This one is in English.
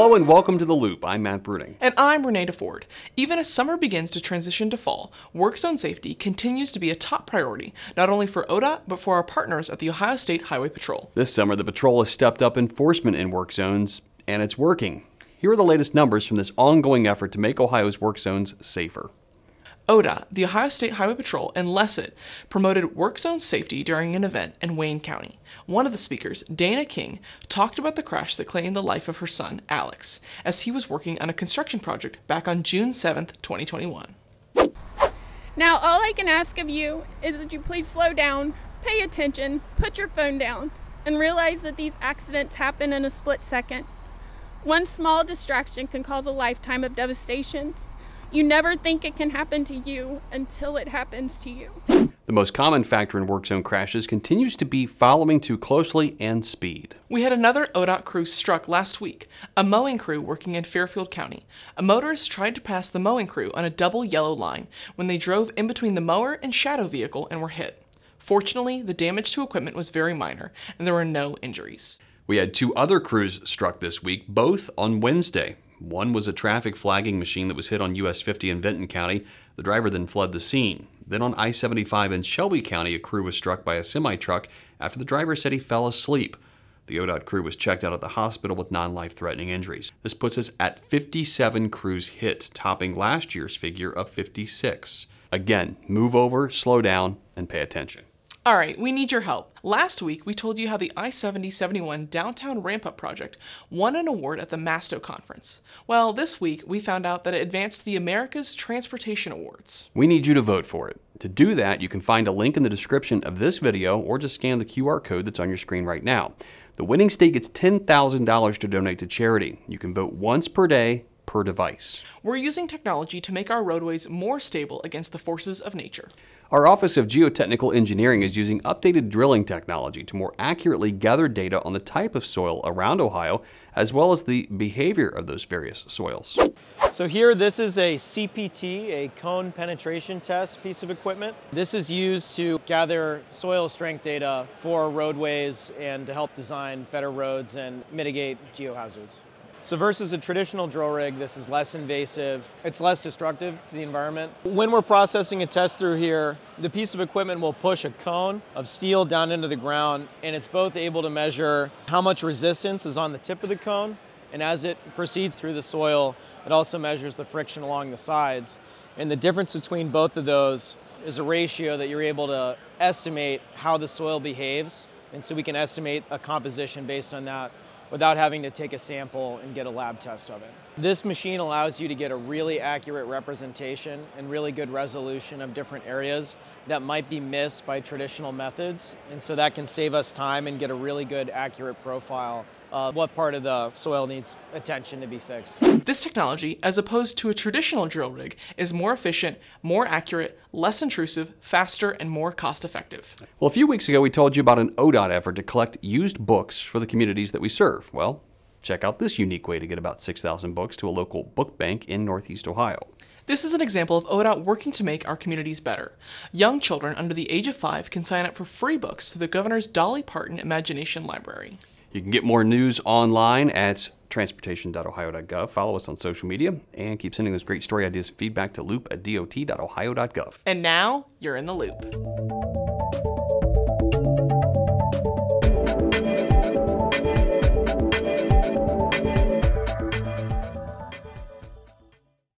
Hello and welcome to The Loop. I'm Matt Bruning. And I'm Renee DeFord. Even as summer begins to transition to fall, work zone safety continues to be a top priority, not only for ODOT, but for our partners at the Ohio State Highway Patrol. This summer, the patrol has stepped up enforcement in work zones, and it's working. Here are the latest numbers from this ongoing effort to make Ohio's work zones safer. ODOT, the Ohio State Highway Patrol, and LESET promoted work zone safety during an event in Wayne County. One of the speakers, Dana King, talked about the crash that claimed the life of her son, Alex, as he was working on a construction project back on June 7, 2021. Now, all I can ask of you is that you please slow down, pay attention, put your phone down, and realize that these accidents happen in a split second. One small distraction can cause a lifetime of devastation. You never think it can happen to you until it happens to you. The most common factor in work zone crashes continues to be following too closely and speed. We had another ODOT crew struck last week, a mowing crew working in Fairfield County. A motorist tried to pass the mowing crew on a double yellow line when they drove in between the mower and shadow vehicle and were hit. Fortunately, the damage to equipment was very minor and there were no injuries. We had two other crews struck this week, both on Wednesday. One was a traffic flagging machine that was hit on US 50 in Vinton County. The driver then fled the scene. Then on I 75 in Shelby County, a crew was struck by a semi truck after the driver said he fell asleep. The ODOT crew was checked out at the hospital with non life threatening injuries. This puts us at 57 crews hit, topping last year's figure of 56. Again, move over, slow down, and pay attention. All right, we need your help. Last week, we told you how the I 70 71 Downtown Ramp Up Project won an award at the MAASTO conference. Well, this week, we found out that it advanced the America's Transportation Awards. We need you to vote for it. To do that, you can find a link in the description of this video or just scan the QR code that's on your screen right now. The winning state gets $10,000 to donate to charity. You can vote once per day per device. We're using technology to make our roadways more stable against the forces of nature. Our Office of Geotechnical Engineering is using updated drilling technology to more accurately gather data on the type of soil around Ohio, as well as the behavior of those various soils. So here, this is a CPT, a cone penetration test piece of equipment. This is used to gather soil strength data for roadways and to help design better roads and mitigate geohazards. So versus a traditional drill rig, this is less invasive. It's less destructive to the environment. When we're processing a test through here, the piece of equipment will push a cone of steel down into the ground, and it's both able to measure how much resistance is on the tip of the cone, and as it proceeds through the soil, it also measures the friction along the sides. And the difference between both of those is a ratio that you're able to estimate how the soil behaves. And so we can estimate a composition based on that without having to take a sample and get a lab test of it. This machine allows you to get a really accurate representation and really good resolution of different areas that might be missed by traditional methods. And so that can save us time and get a really good accurate profile uh, what part of the soil needs attention to be fixed. This technology, as opposed to a traditional drill rig, is more efficient, more accurate, less intrusive, faster, and more cost effective. Well, a few weeks ago, we told you about an ODOT effort to collect used books for the communities that we serve. Well, check out this unique way to get about 6,000 books to a local book bank in Northeast Ohio. This is an example of ODOT working to make our communities better. Young children under the age of five can sign up for free books to the Governor's Dolly Parton Imagination Library. You can get more news online at transportation.ohio.gov. Follow us on social media and keep sending those great story ideas and feedback to loop at dot.ohio.gov. And now you're in the loop.